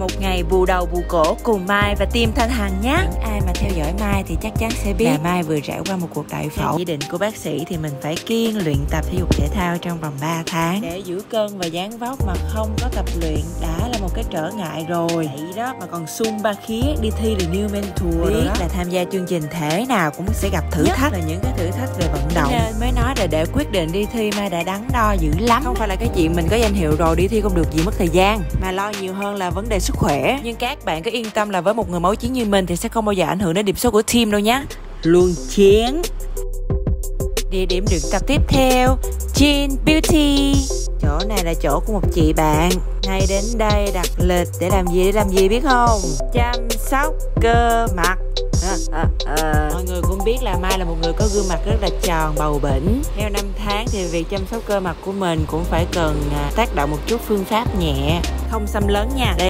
Một ngày bù đầu bù cổ cùng Mai và Tim Thanh Hằng nhé. Những ai mà theo dõi Mai thì chắc chắn sẽ biết. Là Mai vừa trải qua một cuộc đại phẫu. Theo chỉ định của bác sĩ thì mình phải kiên luyện tập thể dục thể thao trong vòng 3 tháng. Để giữ cân và dáng vóc mà không có tập luyện đã là một cái trở ngại rồi. Vậy đó mà còn sung ba khía đi thi The New Men Tour Biết là tham gia chương trình thể nào cũng sẽ gặp thử thách. là những cái thử thách về là để quyết định đi thi Mai đã đắn đo dữ lắm. Không phải là cái chuyện mình có danh hiệu rồi đi thi không được gì mất thời gian. Mà lo nhiều hơn là vấn đề sức khỏe. Nhưng các bạn cứ yên tâm là với một người máu chiến như mình thì sẽ không bao giờ ảnh hưởng đến điểm số của team đâu nhé Luôn chiến. Địa điểm luyện tập tiếp theo Jean Beauty. Chỗ này là chỗ của một chị bạn. Hay đến đây đặt lịch để làm gì để làm gì biết không? Chăm sóc cơ mặt. À, à, à. Biết là Mai là một người có gương mặt rất là tròn, bầu bỉnh. Theo năm tháng thì việc chăm sóc cơ mặt của mình cũng phải cần à, tác động một chút phương pháp nhẹ. Không xâm lớn nha. Đây